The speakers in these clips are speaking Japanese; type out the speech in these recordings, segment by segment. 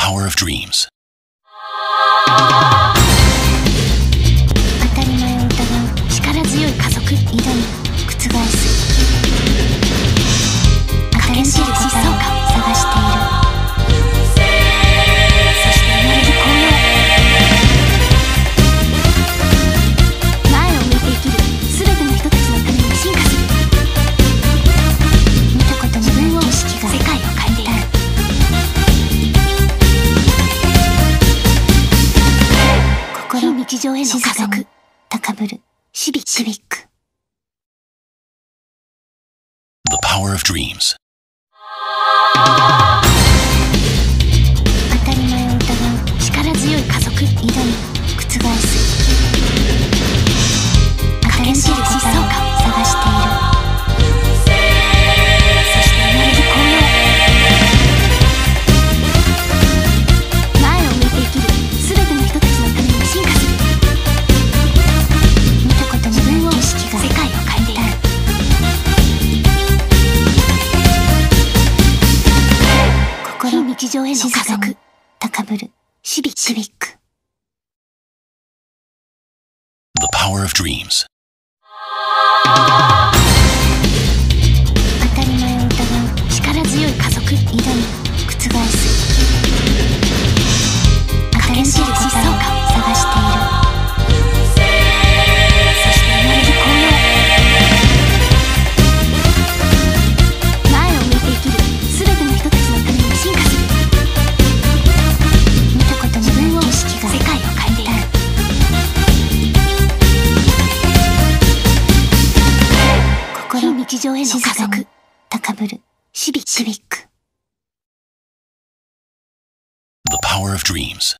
power of dreams. 上への加速高ぶるシビック The power of dreams 上への加速高ぶるシビック The power of dreams の家族高ぶるシビック The power of dreams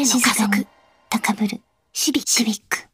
への家族。高ぶる。シビック。